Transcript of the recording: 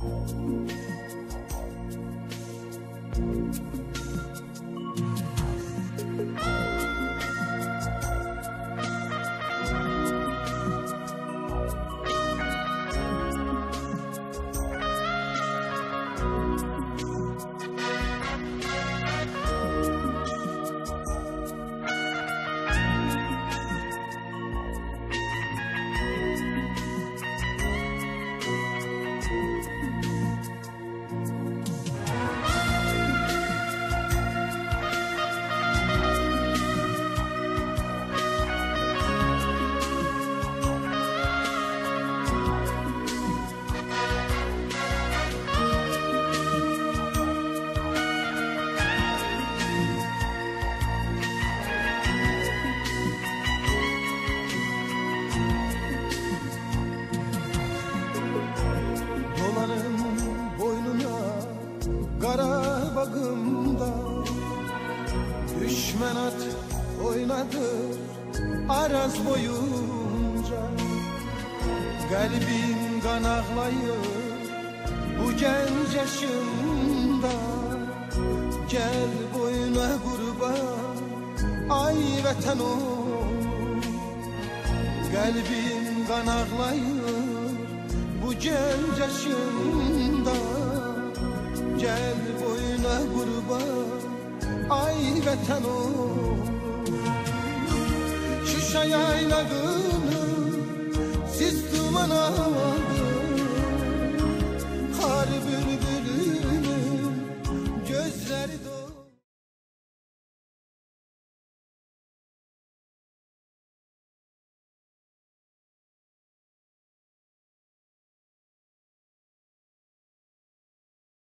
Thank you. Düşmen at oynadı araz boyunca. Kalbim kan bu genç yaşımda. Gel boyuna kurban ay vatan oğlum Kalbim kan bu genç yaşımda ay vatan oğlum Şuşa yayladığını siz duman